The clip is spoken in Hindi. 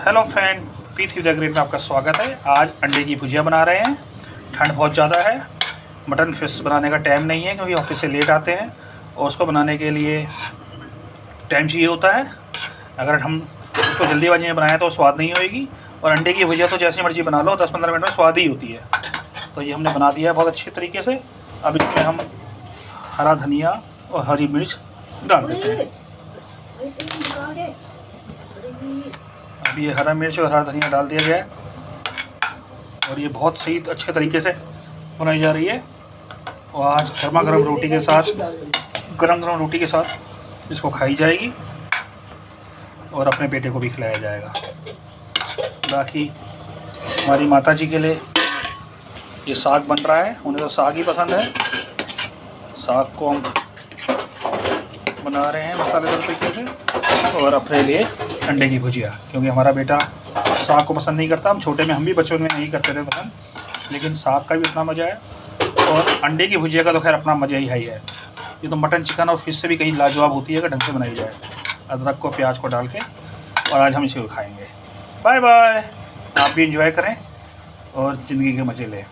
Hello friend P three the great में आपका स्वागत है। आज अंडे की भुजिया बना रहे हैं। ठंड बहुत ज़्यादा है। मटन फ़िश बनाने का टाइम नहीं है क्योंकि ऑफ़िस से लेट आते हैं। और उसको बनाने के लिए टाइम चाहिए होता है। अगर हम उसको जल्दीबाजी में बनाएँ तो स्वाद नहीं होएगी। और अंडे की भुजिया तो जैसी मर्ज़ी बना लो दस पंद्रह मिनट में स्वाद ही होती है। तो ये हमने बना दिया बहुत अच्छे तरीके से। अब इसमें हम हरा धनिया और हरी मिर्च डाल देते हैं। ये हरा मिर्च और हरा धनिया डाल दिया गया है। और ये बहुत सही अच्छे तरीके से बनाई जा रही है। और आज गर्मा गर्म रोटी के साथ गर्म गर्म रोटी के साथ इसको खाई जाएगी और अपने बेटे को भी खिलाया जाएगा। बाकी हमारी माता जी के लिए ये साग बन रहा है। उन्हें तो साग ही पसंद है। साग को हम बना रहे हैं मसालेदार तरीके से और अपने लिए अंडे की भुजिया, क्योंकि हमारा बेटा साग को पसंद नहीं करता, हम छोटे में, हम भी बचपन में नहीं करते थे पसंद, लेकिन साग का भी इतना मज़ा है, और अंडे की भुजिया का तो खैर अपना मज़ा ही हाई है ये तो मटन, चिकन और फ़िश से भी कहीं लाजवाब होती है अगर ढंग से बनाई जाए। अदरक को, प्याज को डाल के, और आज हम इसे खाएँगे। Bye bye. आप भी इंजॉय करें, और ज़िंदगी के मज़े लें।